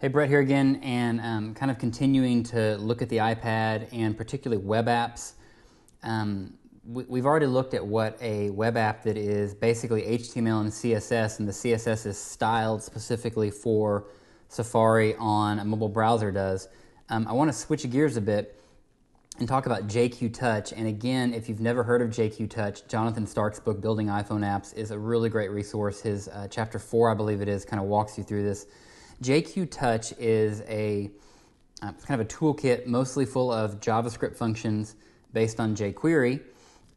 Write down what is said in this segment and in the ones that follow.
Hey, Brett here again, and um, kind of continuing to look at the iPad and particularly web apps. Um, we, have already looked at what a web app that is basically HTML and CSS, and the CSS is styled specifically for Safari on a mobile browser does. Um, I want to switch gears a bit and talk about JQ Touch. And again, if you've never heard of JQ Touch, Jonathan Stark's book, Building iPhone Apps, is a really great resource. His uh, chapter four, I believe it is, kind of walks you through this. JQ Touch is a uh, kind of a toolkit mostly full of JavaScript functions based on jQuery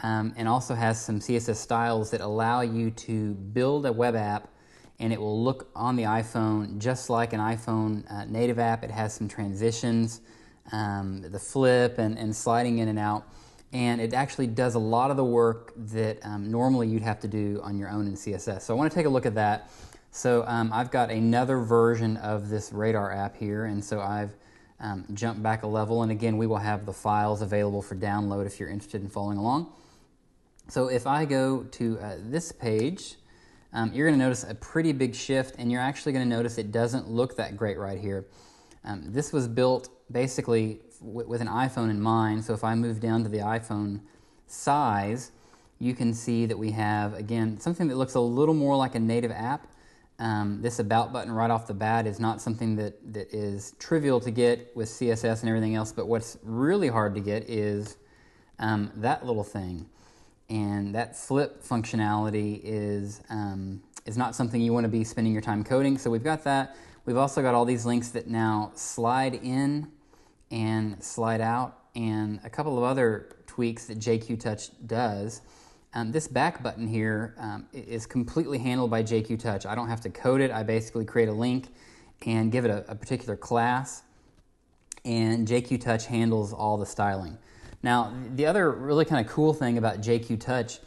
um, and also has some CSS styles that allow you to build a web app and it will look on the iPhone just like an iPhone uh, native app. It has some transitions, um, the flip and, and sliding in and out. And it actually does a lot of the work that um, normally you'd have to do on your own in CSS. So I want to take a look at that. So um, I've got another version of this radar app here, and so I've um, jumped back a level. And again, we will have the files available for download if you're interested in following along. So if I go to uh, this page, um, you're going to notice a pretty big shift, and you're actually going to notice it doesn't look that great right here. Um, this was built basically w- with an iPhone in mind. So if I move down to the iPhone size, you can see that we have, again, something that looks a little more like a native app. Um, this about button right off the bat is not something that, that is trivial to get with CSS and everything else, but what's really hard to get is um, that little thing. And that flip functionality is, um, is not something you want to be spending your time coding. So we've got that. We've also got all these links that now slide in and slide out, and a couple of other tweaks that JQ Touch does. Um, this back button here um, is completely handled by JQ Touch. I don't have to code it. I basically create a link and give it a, a particular class, and JQ Touch handles all the styling. Now, the other really kind of cool thing about JQ Touch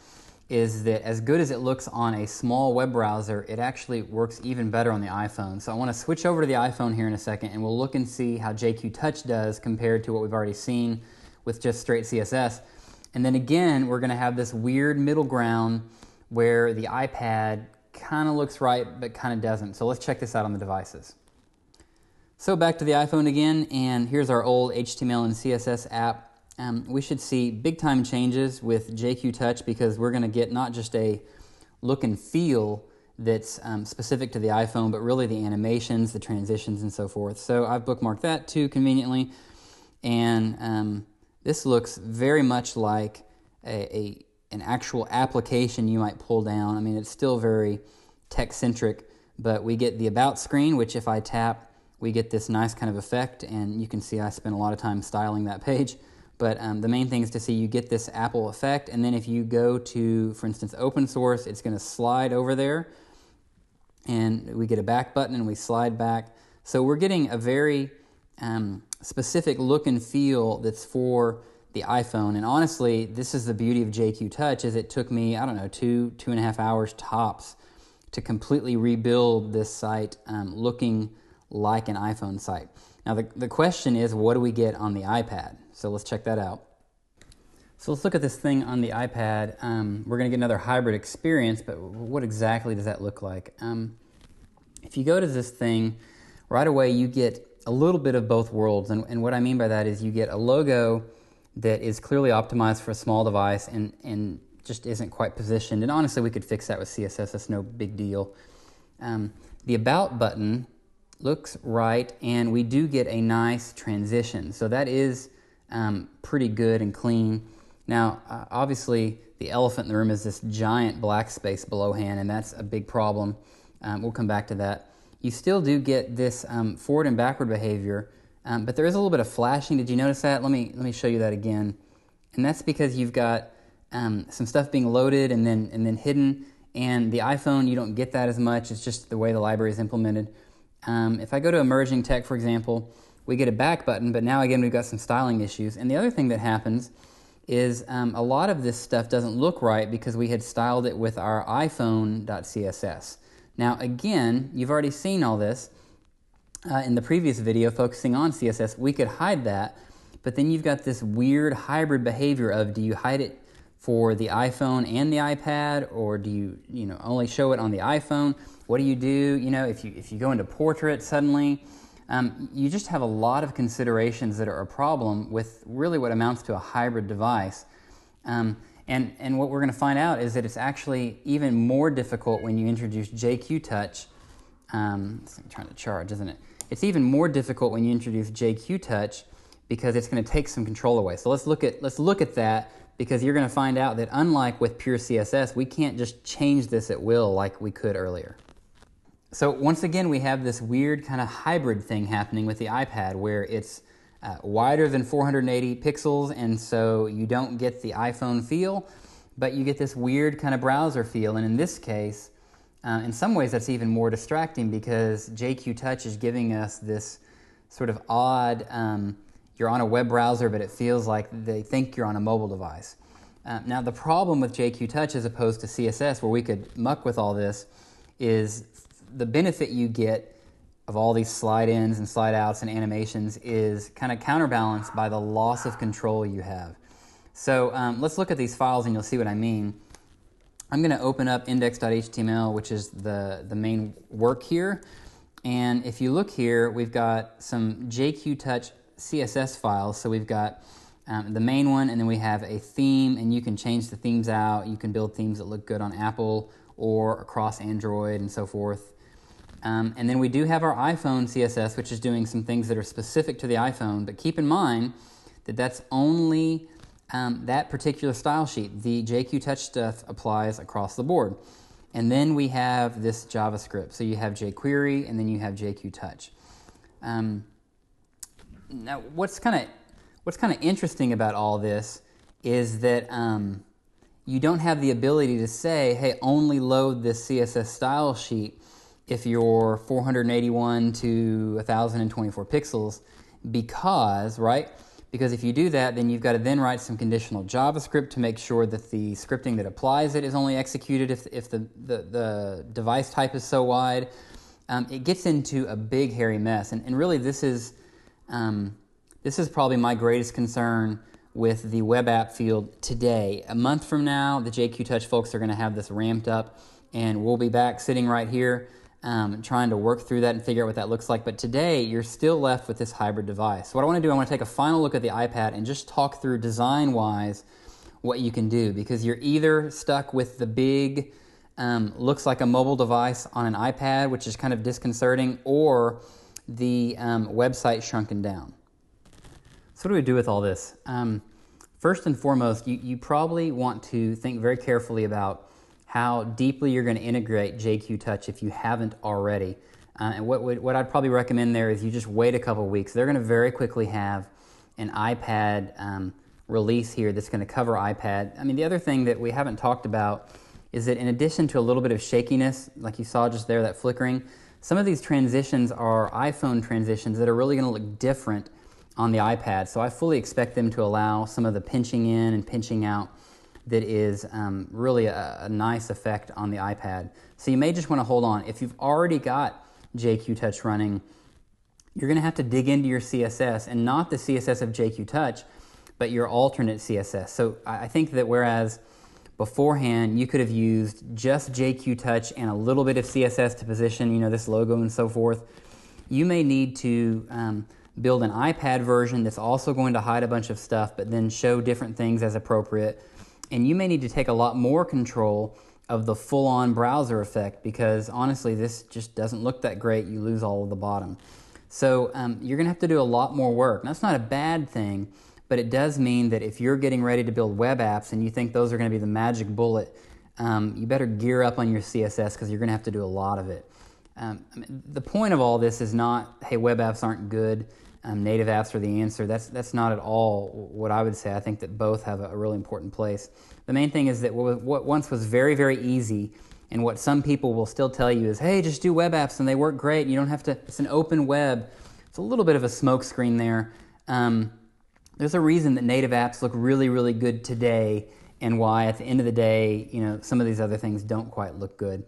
is that as good as it looks on a small web browser, it actually works even better on the iPhone. So I want to switch over to the iPhone here in a second and we'll look and see how JQ Touch does compared to what we've already seen with just straight CSS. And then again, we're going to have this weird middle ground where the iPad kind of looks right but kind of doesn't. So let's check this out on the devices. So back to the iPhone again, and here's our old HTML and CSS app. Um, we should see big time changes with JQ Touch because we're going to get not just a look and feel that's um, specific to the iPhone, but really the animations, the transitions, and so forth. So I've bookmarked that too conveniently. And um, this looks very much like a, a, an actual application you might pull down. I mean, it's still very tech centric, but we get the About screen, which if I tap, we get this nice kind of effect. And you can see I spent a lot of time styling that page. But um, the main thing is to see you get this Apple effect. And then if you go to, for instance, open source, it's going to slide over there. And we get a back button and we slide back. So we're getting a very um, specific look and feel that's for the iPhone. And honestly, this is the beauty of JQ Touch is it took me, I don't know, two, two and a half hours tops to completely rebuild this site um, looking like an iPhone site. Now, the, the question is, what do we get on the iPad? So let's check that out. So let's look at this thing on the iPad. Um, we're going to get another hybrid experience, but what exactly does that look like? Um, if you go to this thing, right away you get a little bit of both worlds. And, and what I mean by that is you get a logo that is clearly optimized for a small device and, and just isn't quite positioned. And honestly, we could fix that with CSS, that's no big deal. Um, the About button looks right, and we do get a nice transition. So that is um, pretty good and clean. Now, uh, obviously, the elephant in the room is this giant black space below hand, and that's a big problem. Um, we'll come back to that you still do get this um, forward and backward behavior, um, but there is a little bit of flashing. Did you notice that? Let me let me show you that again. And that's because you've got um, some stuff being loaded and then and then hidden. And the iPhone, you don't get that as much. It's just the way the library is implemented. Um, if I go to emerging tech, for example, we get a back button, but now again we've got some styling issues. And the other thing that happens is um, a lot of this stuff doesn't look right because we had styled it with our iPhone.css. Now, again, you've already seen all this uh, in the previous video focusing on CSS. We could hide that, but then you've got this weird hybrid behavior of do you hide it for the iPhone and the iPad, or do you, you know, only show it on the iPhone? What do you do, you know, if you, if you go into portrait suddenly? um, you just have a lot of considerations that are a problem with really what amounts to a hybrid device. Um, and, and what we're going to find out is that it's actually even more difficult when you introduce JQ Touch. Um, trying to charge, isn't it? It's even more difficult when you introduce JQ Touch because it's going to take some control away. So let's look at let's look at that because you're going to find out that unlike with pure CSS, we can't just change this at will like we could earlier. So once again, we have this weird kind of hybrid thing happening with the iPad where it's uh, wider than 480 pixels, and so you don't get the iPhone feel, but you get this weird kind of browser feel. And in this case, uh, in some ways, that's even more distracting because JQ Touch is giving us this sort of odd. Um, you're on a web browser, but it feels like they think you're on a mobile device. Uh, now, the problem with JQ Touch as opposed to CSS, where we could muck with all this, is the benefit you get of all these slide ins and slide outs and animations is kind of counterbalanced by the loss of control you have. So um, let's look at these files and you'll see what I mean. I'm going to open up index.html, which is the, the main work here. And if you look here, we've got some JQ Touch CSS files. So we've got um, the main one, and then we have a theme, and you can change the themes out. You can build themes that look good on Apple or across Android and so forth. Um, and then we do have our iPhone CSS, which is doing some things that are specific to the iPhone. But keep in mind that that's only um, that particular style sheet. The JQ Touch stuff applies across the board. And then we have this JavaScript. So you have jQuery, and then you have JQ Touch. Um, now, what's kind of what's kind of interesting about all this is that um, you don't have the ability to say, "Hey, only load this CSS style sheet." If you're 481 to 1024 pixels because, right? Because if you do that, then you've got to then write some conditional JavaScript to make sure that the scripting that applies it is only executed if, if the, the, the device type is so wide. Um, it gets into a big, hairy mess. And, and really, this is, um, this is probably my greatest concern with the web app field today. A month from now, the JQ Touch folks are going to have this ramped up, and we'll be back sitting right here um, trying to work through that and figure out what that looks like. But today, you're still left with this hybrid device. What I want to do, I want to take a final look at the iPad and just talk through design wise what you can do because you're either stuck with the big, um, looks like a mobile device on an iPad, which is kind of disconcerting, or the um, website shrunken down. So, what do we do with all this? Um, first and foremost, you, you probably want to think very carefully about how deeply you're going to integrate JQ Touch if you haven't already. Uh, and what, what I'd probably recommend there is you just wait a couple weeks. They're going to very quickly have an iPad um, release here that's going to cover iPad. I mean, the other thing that we haven't talked about is that in addition to a little bit of shakiness, like you saw just there, that flickering, some of these transitions are iPhone transitions that are really going to look different on the iPad. So I fully expect them to allow some of the pinching in and pinching out that is um, really a, a, nice effect on the iPad. So you may just want to hold on. If you've already got JQ Touch running, you're going to have to dig into your CSS and not the CSS of JQ Touch, but your alternate CSS. So I think that whereas beforehand you could have used just JQ Touch and a little bit of CSS to position, you know, this logo and so forth, you may need to um, build an iPad version that's also going to hide a bunch of stuff, but then show different things as appropriate and you may need to take a lot more control of the full on browser effect because honestly, this just doesn't look that great. You lose all of the bottom. So um, you're going to have to do a lot more work. that's not a bad thing, but it does mean that if you're getting ready to build web apps and you think those are going to be the magic bullet, um, you better gear up on your CSS because you're going to have to do a lot of it. Um, the point of all this is not, hey, web apps aren't good um, native apps are the answer. That's that's not at all what I would say. I think that both have a, really important place. The main thing is that what, what, once was very very easy, and what some people will still tell you is, hey, just do web apps and they work great. You don't have to. It's an open web. It's a little bit of a smokescreen there. Um, there's a reason that native apps look really really good today, and why at the end of the day, you know, some of these other things don't quite look good.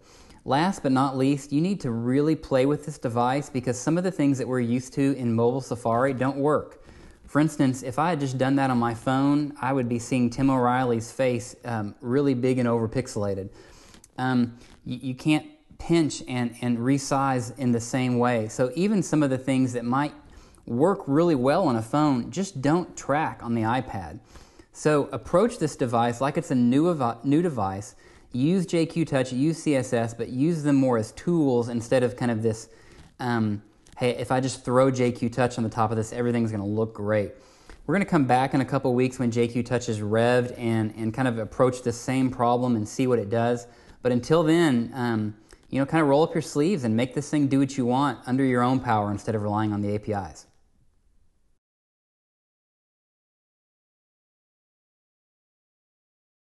Last but not least, you need to really play with this device because some of the things that we're used to in mobile Safari don't work. For instance, if I had just done that on my phone, I would be seeing Tim O'Reilly's face um, really big and overpixelated. Um, you, you, can't pinch and, and resize in the same way. So even some of the things that might work really well on a phone just don't track on the iPad. So approach this device like it's a new, new device. Use JQ Touch, use CSS, but use them more as tools instead of kind of this, um, hey, if I just throw JQ Touch on the top of this, everything's going to look great. We're going to come back in a couple weeks when JQ Touch is revved and, and kind of approach the same problem and see what it does. But until then, um, you know, kind of roll up your sleeves and make this thing do what you want under your own power instead of relying on the APIs.